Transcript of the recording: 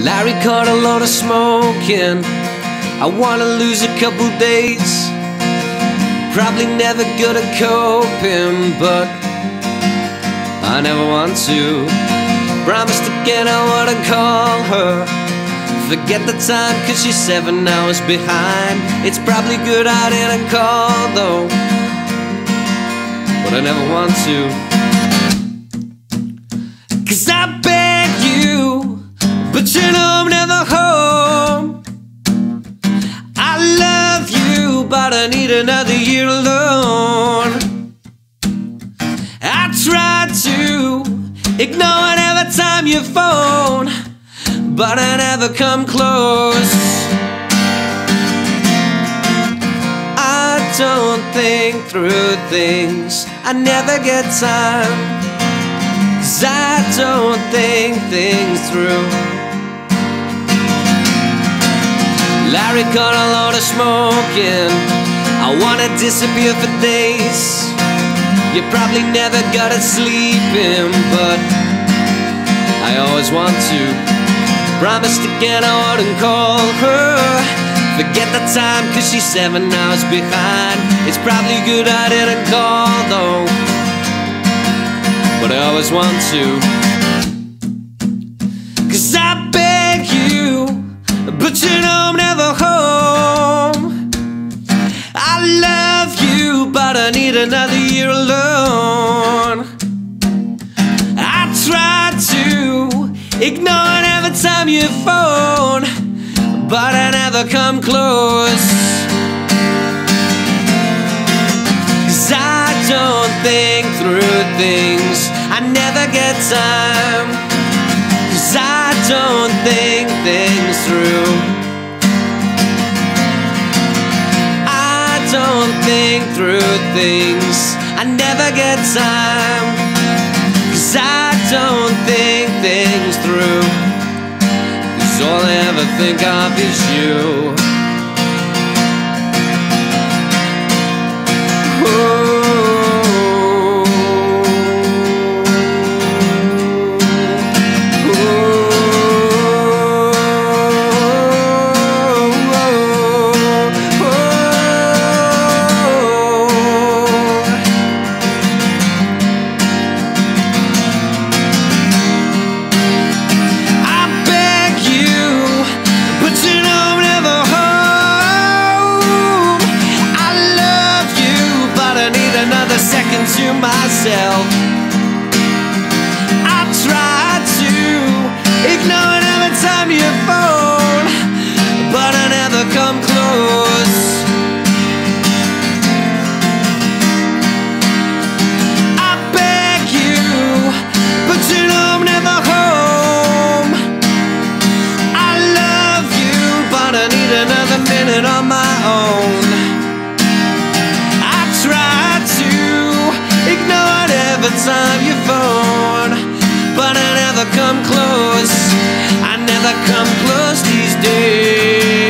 Larry caught a lot of smoking. I wanna lose a couple days. Probably never good at coping, but I never want to. Promised again I wouldn't call her. Forget the time, cause she's seven hours behind. It's probably good I didn't call though. But I never want to. Cause I I need another year alone. I try to ignore it every time you phone, but I never come close. I don't think through things, I never get time. Cause I don't think things through. Larry caught a lot of smoking. I wanna disappear for days. You probably never got it sleeping, but I always want to. Promised again I wouldn't call her. Forget the time, cause she's seven hours behind. It's probably good I didn't call though. But I always want to. I need another year alone. I try to ignore it every time you phone, but I never come close. Cause I don't think through things, I never get time. Cause I don't think things through. Don't think through things, I never get time. Cause I don't think things through. Cause all I ever think of is you. To myself. It every time you phone, but I never come close. I never come close these days.